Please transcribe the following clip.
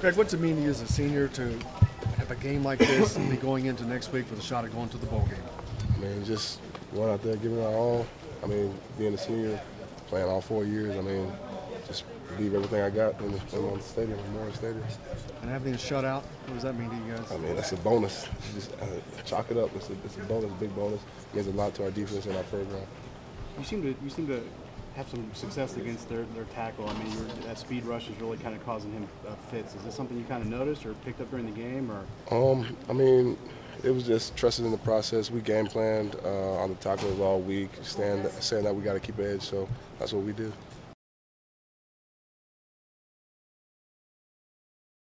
Greg, what's it mean to you as a senior to have a game like this and be going into next week with a shot at going to the bowl game? I mean, just going out there, giving it our all. I mean, being a senior, playing all four years. I mean, just leave everything I got in the, in the stadium, Memorial Stadium. And having a shutout, what does that mean to you guys? I mean, that's a bonus. Just uh, chalk it up. It's a, it's a bonus, big bonus. It means a lot to our defense and our program. You seem to you seem to have some success against their, their tackle. I mean, that speed rush is really kind of causing him uh, fits. Is this something you kind of noticed or picked up during the game, or? Um, I mean, it was just trusting in the process. We game planned uh, on the tackles all week, saying that, saying that we got to keep edge. So that's what we did.